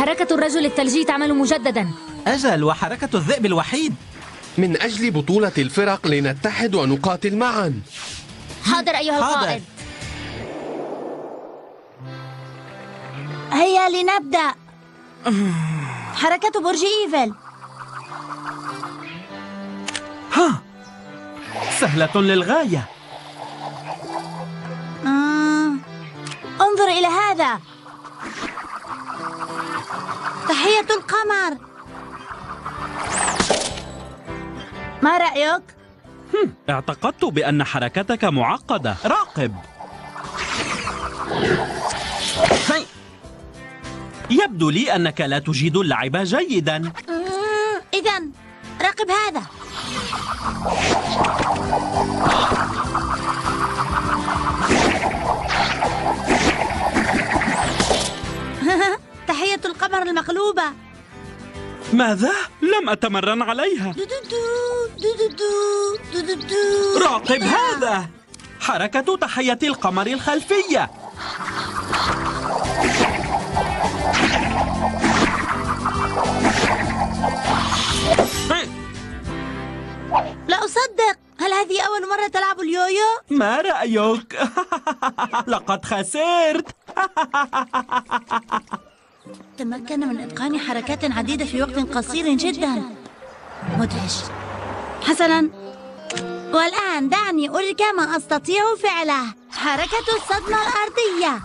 حركة الرجل الثلجي تعمل مجددا. أجل وحركة الذئب الوحيد. من أجل بطولة الفرق لنتحد ونقاتل معا. حاضر أيها حاضر. القائد. هيا لنبدأ. حركة برج إيفل. ها. سهلة للغاية. آه. انظر إلى هذا. تحية القمر. ما رأيك؟ اعتقدت بأن حركتك معقدة. راقب. يبدو لي أنك لا تجيد اللعب جيدا. إذا راقب هذا. القمر المقلوبة ماذا؟ لم أتمرن عليها راقب هذا حركة تحية القمر الخلفية. لا أصدق هل هذه أول مرة تلعب اليويو؟ ما رأيك؟ لقد خسرت تمكن من إتقان حركات عديدة في وقت قصير جدا. مدهش. حسنا. والآن دعني أريك ما أستطيع فعله. حركة الصدمة الأرضية.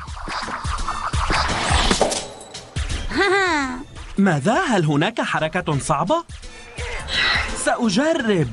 ماذا؟ هل هناك حركة صعبة؟ سأجرب.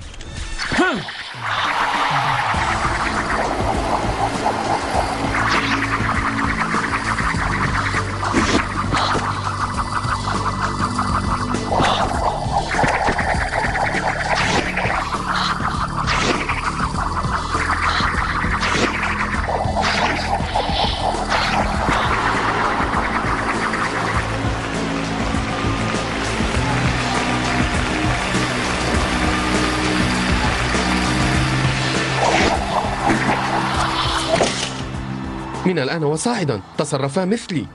من الآن وصاعدا. تصرفا مثلي.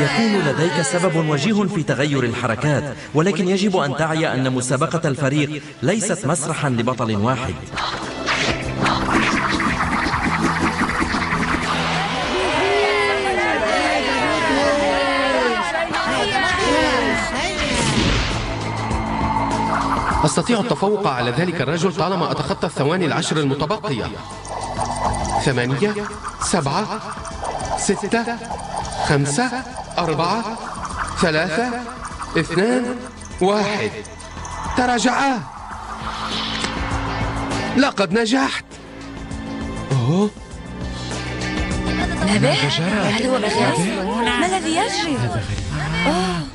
يكون لديك سبب وجيه في تغير الحركات ولكن يجب أن تعي أن مسابقة الفريق ليست مسرحا لبطل واحد. أستطيع التفوق على ذلك الرجل طالما أتخطى الثواني العشر المتبقية. ثمانية سبعة ستة خمسة أربعة ثلاثة اثنان واحد. تراجعا. لقد نجحت. أوه. هل هو بخير؟ ما الذي يجري؟ أوه.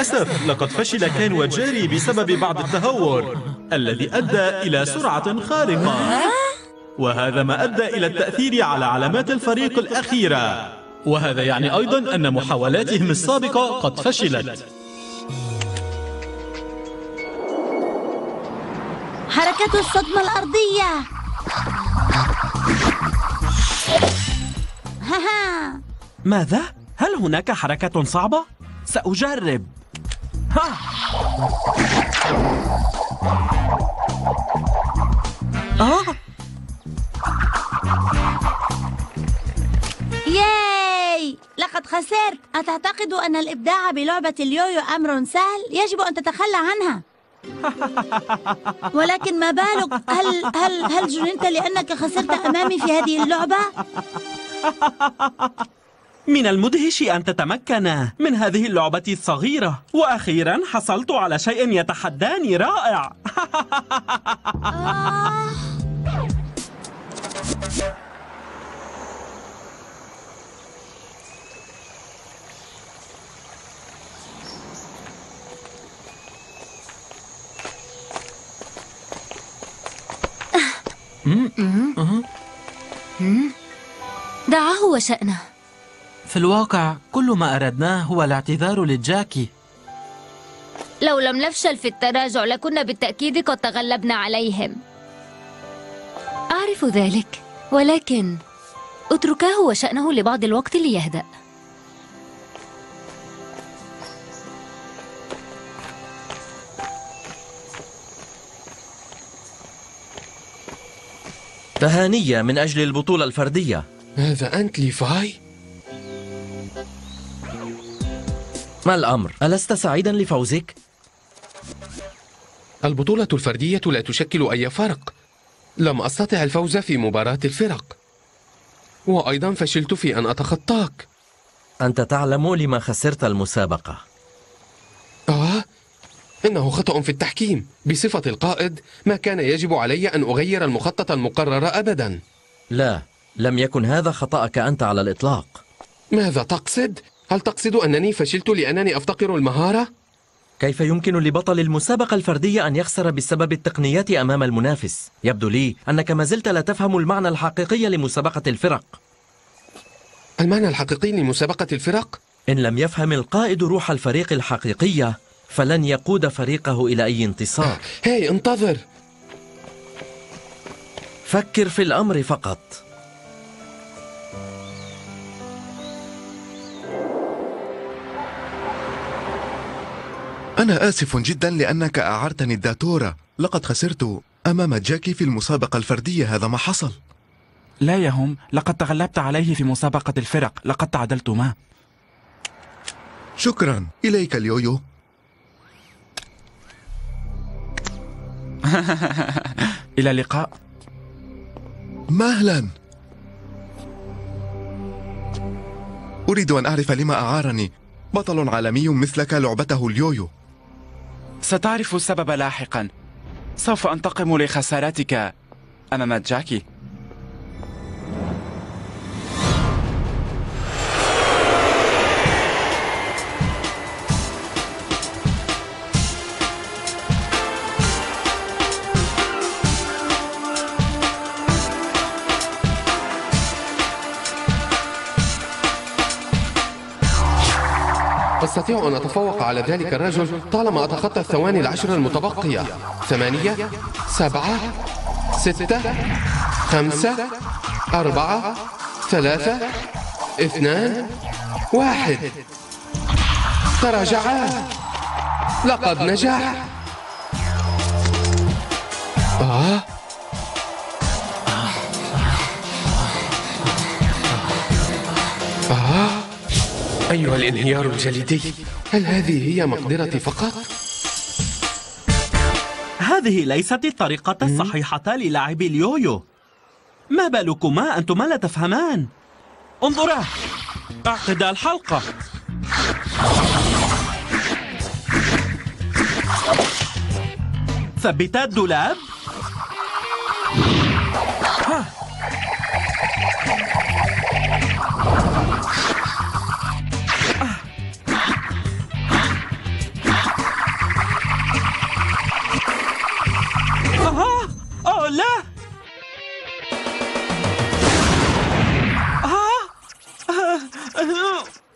للأسف لقد فشل كان وجاري بسبب بعض التهور الذي أدى إلى سرعة خارقة. وهذا ما أدى إلى التأثير على علامات الفريق الأخيرة. وهذا يعني أيضا أن محاولاتهم السابقة قد فشلت. حركة الصدمة الأرضية. ها ماذا؟ هل هناك حركة صعبة؟ سأجرب. ها! آه. ياي! لقد خسرت! أتعتقد أن الإبداع بلعبة اليويو أمر سهل؟ يجب أن تتخلى عنها. ولكن ما بالك؟ هل هل هل جننت لأنك خسرت أمامي في هذه اللعبة؟ من المدهش أن تتمكن من هذه اللعبة الصغيرة. وأخيرا حصلت على شيء يتحداني رائع. دعاه وشأنه. في الواقع كل ما أردناه هو الاعتذار للجاكي لو لم نفشل في التراجع لكنا بالتأكيد قد تغلبنا عليهم. أعرف ذلك ولكن اتركاه وشأنه لبعض الوقت ليهدأ. تهانية من أجل البطولة الفردية. هذا أنت ليفاي؟ ما الأمر؟ ألست سعيدا لفوزك؟ البطولة الفردية لا تشكل أي فرق. لم أستطع الفوز في مباراة الفرق. وأيضا فشلت في أن أتخطاك. أنت تعلم لما خسرت المسابقة. آه إنه خطأ في التحكيم. بصفة القائد ما كان يجب علي أن أغير المخطط المقرر أبدا. لا لم يكن هذا خطأك أنت على الإطلاق. ماذا تقصد؟ هل تقصد أنني فشلت لأنني أفتقر المهارة؟ كيف يمكن لبطل المسابقة الفردية أن يخسر بسبب التقنيات أمام المنافس؟ يبدو لي أنك ما زلت لا تفهم المعنى الحقيقي لمسابقة الفرق المعنى الحقيقي لمسابقة الفرق؟ إن لم يفهم القائد روح الفريق الحقيقية فلن يقود فريقه إلى أي انتصار هاي انتظر فكر في الأمر فقط أنا آسف جدا لأنك أعرتني الداتورة. لقد خسرت أمام جاكي في المسابقة الفردية. هذا ما حصل. لا يهم لقد تغلبت عليه في مسابقة الفرق. لقد تعادلتما. شكرا. إليك اليويو. إلى اللقاء. مهلا. أريد أن أعرف لما أعارني. بطل عالمي مثلك لعبته اليويو. ستعرف السبب لاحقا. سوف أنتقم لخسارتك أمام جاكي. أن أتفوق على ذلك الرجل طالما أتخطى الثواني العشر المتبقية. ثمانية سبعة ستة خمسة أربعة ثلاثة اثنان واحد. تراجعا. لقد نجح. آه. أيها الانهيار الجليدي هل هذه هي مقدرتي فقط؟ هذه ليست الطريقة الصحيحة للعب اليويو. ما بالكما أنتما لا تفهمان. انظرا اعقد الحلقة. ثبتا الدولاب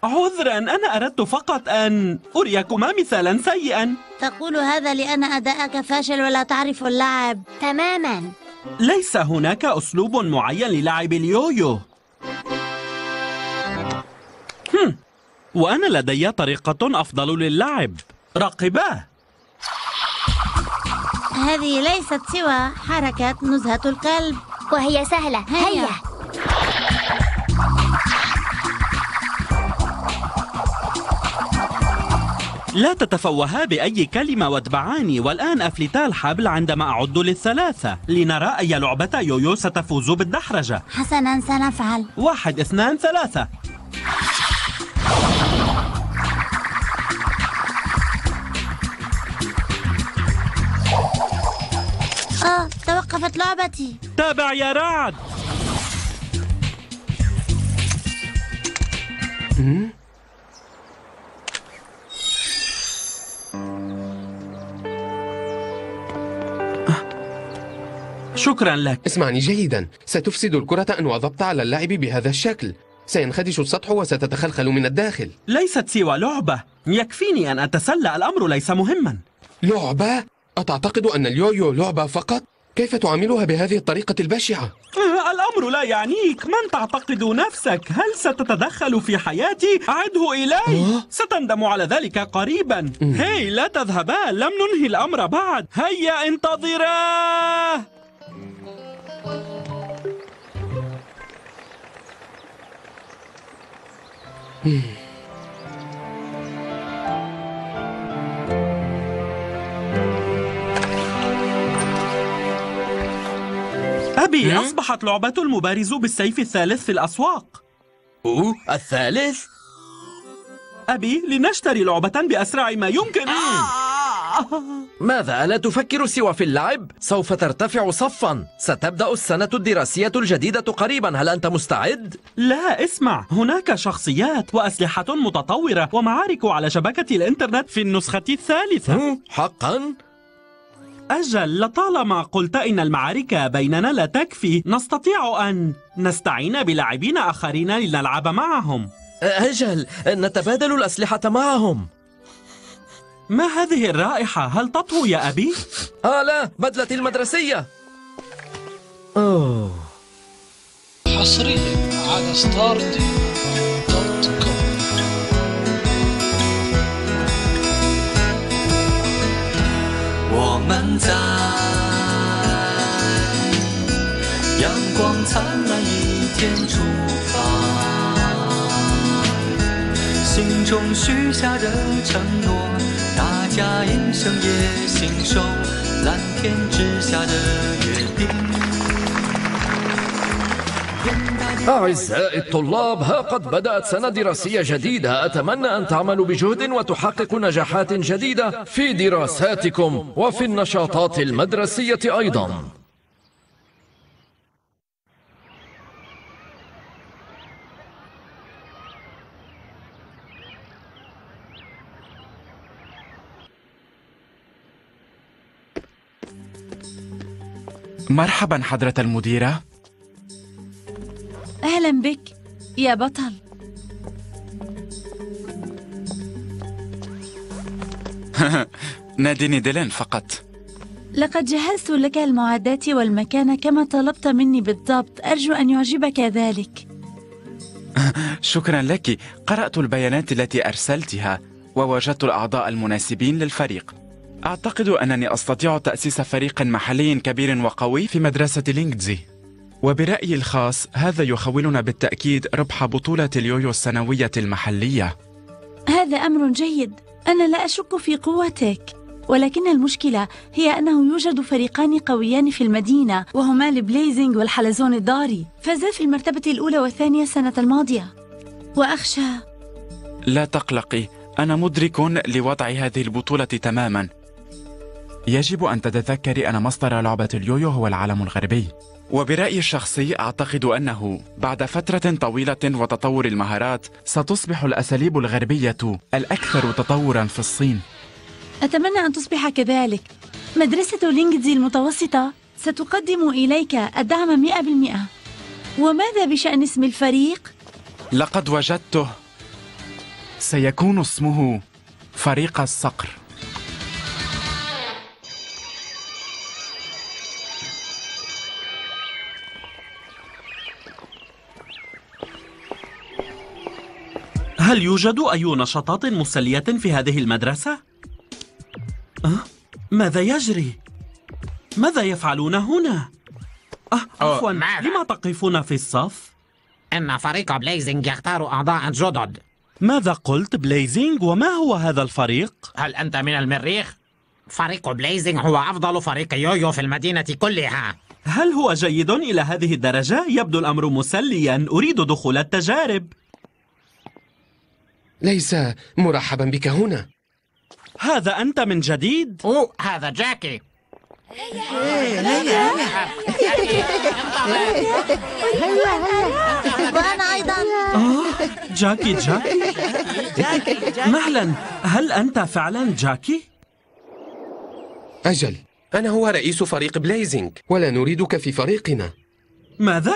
عذرا أنا أردت فقط أن أريكما مثالا سيئا. تقول هذا لأن أداءك فاشل ولا تعرف اللعب. تماما. ليس هناك أسلوب معين للعب اليويو. هم. وأنا لدي طريقة أفضل للعب. راقباه هذه ليست سوى حركة نزهة القلب. وهي سهلة. هيا. هيا. لا تتفوها بأي كلمة واتبعاني. والآن أفلتا الحبل عندما أعد للثلاثة. لنرى أي لعبة يويو ستفوز بالدحرجة. حسنا سنفعل. واحد اثنان ثلاثة. آه توقفت لعبتي. تابع يا رعد. شكرا لك. اسمعني جيدا. ستفسد الكرة أن وظبت على اللعب بهذا الشكل. سينخدش السطح وستتخلخل من الداخل. ليست سوى لعبة. يكفيني أن أتسلى. الأمر ليس مهما. لعبة؟ أتعتقد أن اليويو لعبة فقط؟ كيف تعاملها بهذه الطريقة البشعة؟ آه، الأمر لا يعنيك. من تعتقد نفسك؟ هل ستتدخل في حياتي؟ عده إلي. ستندم على ذلك قريبا. هاي لا تذهبا. لم ننهي الأمر بعد. هيا انتظرا. أبي أصبحت لعبة المبارز بالسيف الثالث في الأسواق. أوه الثالث؟ أبي لنشتري لعبة بأسرع ما يمكن. ماذا ألا تفكر سوى في اللعب؟ سوف ترتفع صفا ستبدأ السنة الدراسية الجديدة قريبا هل أنت مستعد؟ لا اسمع هناك شخصيات وأسلحة متطورة ومعارك على شبكة الإنترنت في النسخة الثالثة؟ حقا؟ أجل لطالما قلت إن المعارك بيننا لا تكفي نستطيع أن نستعين بلاعبين آخرين لنلعب معهم أجل نتبادل الأسلحة معهم ما هذه الرائحة؟ هل تطهو يا أبي؟ آه لا بدلتي المدرسية أوه حصريا على ستارتي دوت كوم 我们在阳光灿烂一天出发，心中许下的承诺，大 家一生也信守蓝天之下的约定。 أعزائي الطلاب ها قد بدأت سنة دراسية جديدة أتمنى أن تعملوا بجهد وتحققوا نجاحات جديدة في دراساتكم وفي النشاطات المدرسية أيضا مرحبا حضرة المديرة. أهلا بك يا بطل. ناديني ديلين فقط. لقد جهزت لك المعدات والمكان كما طلبت مني بالضبط. أرجو أن يعجبك ذلك. شكرا لك. قرأت البيانات التي أرسلتها ووجدت الأعضاء المناسبين للفريق. أعتقد أنني أستطيع تأسيس فريق محلي كبير وقوي في مدرسة لينكدزي وبرأيي الخاص هذا يخولنا بالتأكيد ربح بطولة اليويو السنوية المحلية. هذا أمر جيد. أنا لا أشك في قوتك. ولكن المشكلة هي أنه يوجد فريقان قويان في المدينة وهما البليزنج والحلزون الضاري. فازا في المرتبة الأولى والثانية السنة الماضية. وأخشى. لا تقلقي. أنا مدرك لوضع هذه البطولة تماما. يجب أن تتذكري أن مصدر لعبة اليويو هو العالم الغربي. وبرأيي الشخصي أعتقد أنه بعد فترة طويلة وتطور المهارات ستصبح الأساليب الغربية الأكثر تطورا في الصين. أتمنى أن تصبح كذلك. مدرسة لينجزي المتوسطة ستقدم إليك الدعم مئة بالمئة. وماذا بشأن اسم الفريق؟ لقد وجدته. سيكون اسمه فريق الصقر. هل يوجد أي نشاطات مسلية في هذه المدرسة؟ أه؟ ماذا يجري؟ ماذا يفعلون هنا؟ أه عفوا؟ لما تقفون في الصف؟ إن فريق بليزنج يختار أعضاء جدد ماذا قلت بليزينج وما هو هذا الفريق؟ هل أنت من المريخ؟ فريق بليزنج هو أفضل فريق يويو في المدينة كلها هل هو جيد إلى هذه الدرجة؟ يبدو الأمر مسليا أريد دخول التجارب ليس مرحبا بك هنا هذا أنت من جديد؟ أوه هذا جاكي وأنا أيضا جاكي جاكي مهلا هل أنت فعلا جاكي؟ أجل أنا هو رئيس فريق بليزنج ولا نريدك في فريقنا ماذا؟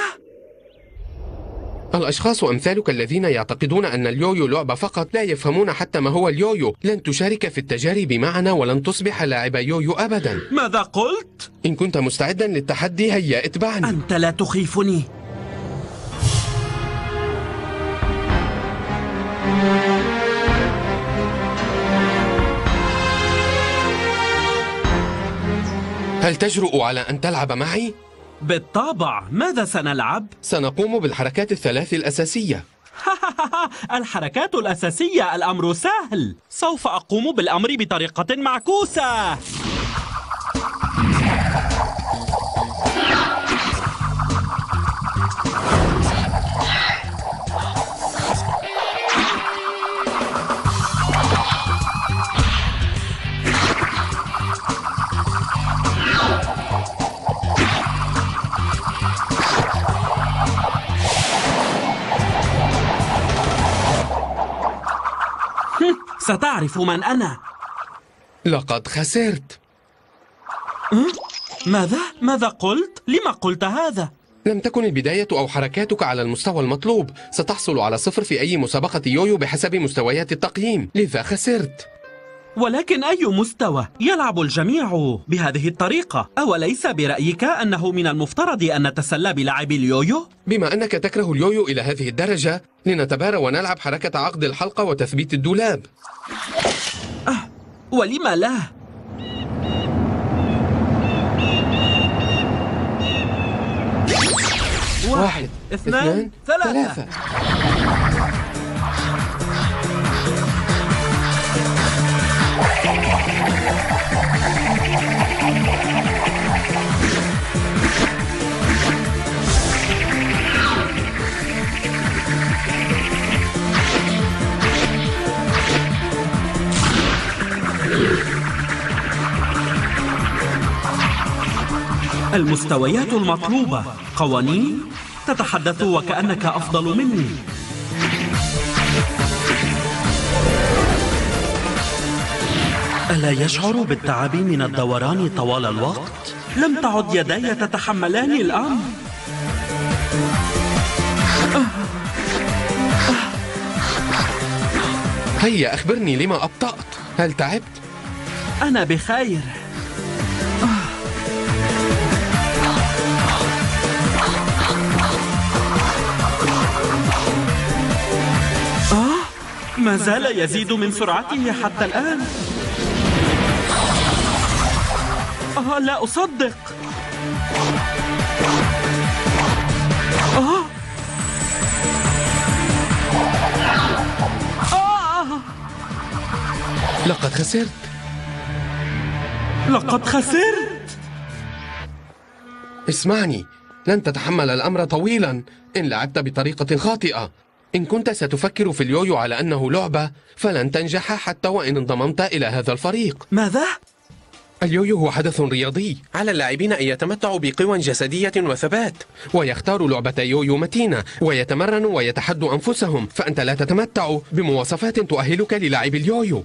الأشخاص أمثالك الذين يعتقدون أن اليويو لعبة فقط لا يفهمون حتى ما هو اليويو لن تشارك في التجارب معنا ولن تصبح لاعب يويو أبدا ماذا قلت؟ إن كنت مستعدا للتحدي هيا اتبعني أنت لا تخيفني هل تجرؤ على أن تلعب معي؟ بالطبع ماذا سنلعب؟ سنقوم بالحركات الثلاث الأساسية. الحركات الأساسية الأمر سهل. سوف أقوم بالأمر بطريقة معكوسة. ستعرف من أنا لقد خسرت ماذا؟ ماذا قلت؟ لما قلت هذا؟ لم تكن البداية أو حركاتك على المستوى المطلوب ستحصل على صفر في أي مسابقة يويو بحسب مستويات التقييم لذا خسرت ولكن أي مستوى؟ يلعب الجميع بهذه الطريقة أوليس برأيك أنه من المفترض أن نتسلى بلعب اليويو؟ بما أنك تكره اليويو إلى هذه الدرجة لنتبارى ونلعب حركة عقد الحلقة وتثبيت الدولاب ولم لا؟ واحد اثنان ثلاثة المستويات المطلوبة. قوانين تتحدث وكأنك أفضل مني. ألا يشعر بالتعب من الدوران طوال الوقت؟ لم تعد يداي تتحملان الأمر هيا أخبرني لما أبطأت هل تعبت؟ أنا بخير آه ما زال يزيد من سرعته حتى الآن آه لا أصدق. آه آه. لقد خسرت. لقد خسرت. اسمعني لن تتحمل الأمر طويلا. إن لعبت بطريقة خاطئة. إن كنت ستفكر في اليويو على أنه لعبة فلن تنجح حتى وإن انضممت إلى هذا الفريق. ماذا؟ اليويو هو حدث رياضي. على اللاعبين أن يتمتعوا بقوى جسدية وثبات. ويختاروا لعبة يويو متينة ويتمرنوا ويتحدوا أنفسهم فأنت لا تتمتع بمواصفات تؤهلك للعب اليويو.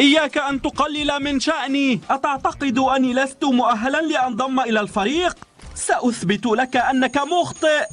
إياك أن تقلل من شأني أتعتقد أني لست مؤهلا لأنضم إلى الفريق؟ سأثبت لك أنك مخطئ